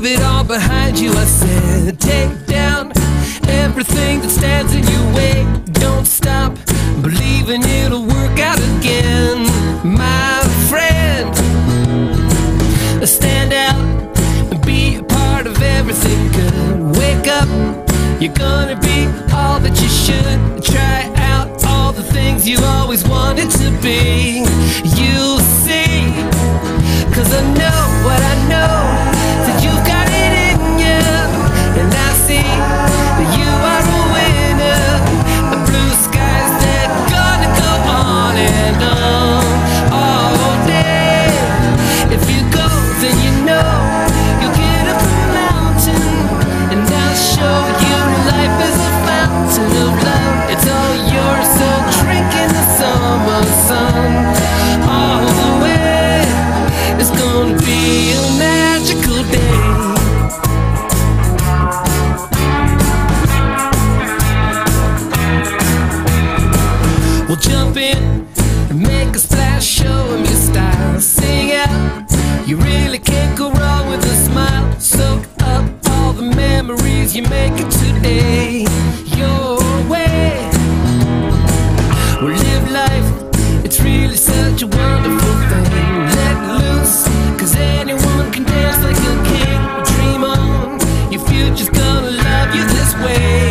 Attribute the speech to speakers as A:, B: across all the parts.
A: leave it all behind you. I said, take down everything that stands in your way. Don't stop believing it'll work out again, my friend. Stand out and be a part of everything good. Wake up, you're gonna be all that you should. Try out all the things you always wanted to be. You'll jump in and make a splash, show him your style. Sing out, you really can't go wrong with a smile. Soak up all the memories you make it today. Your way. We live life, it's really such a wonderful thing. Let loose, cause anyone can dance like a king. Dream on, your future's gonna love you this way.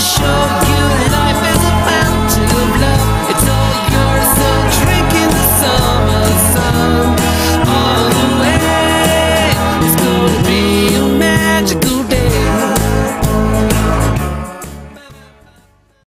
A: show.